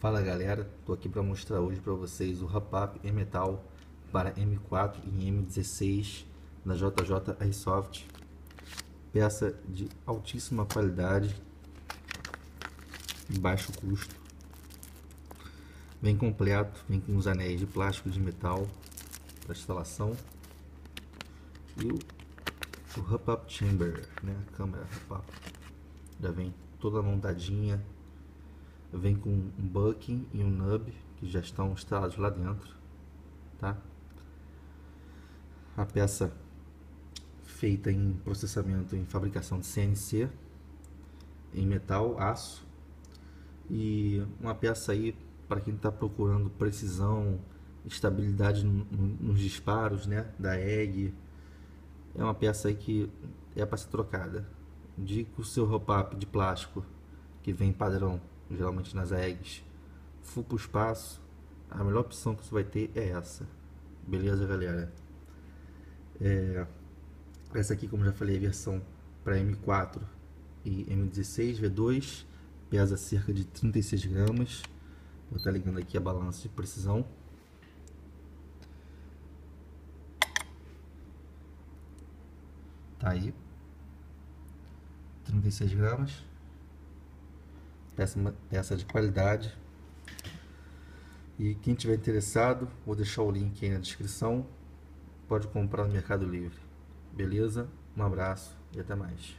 Fala galera, tô aqui para mostrar hoje para vocês o Rapap em metal para M4 e M16 da JJ Airsoft peça de altíssima qualidade baixo custo vem completo, vem com os anéis de plástico de metal para instalação. E o, o Rapap Chamber, né, a câmera Rapap. Já vem toda montadinha vem com um bucking e um nub que já estão instalados lá dentro, tá? A peça feita em processamento em fabricação de CNC em metal, aço e uma peça aí para quem está procurando precisão, estabilidade nos disparos, né, da EG. É uma peça aí que é para ser trocada. Indica o seu roll-up de plástico que vem padrão geralmente nas eggs, full para o espaço, a melhor opção que você vai ter é essa. Beleza, galera? É, essa aqui, como já falei, é a versão para M4 e M16 V2, pesa cerca de 36 gramas. Vou estar ligando aqui a balança de precisão. Tá aí. 36 gramas peça, peça de qualidade. E quem tiver interessado, vou deixar o link aí na descrição. Pode comprar no Mercado Livre. Beleza? Um abraço e até mais.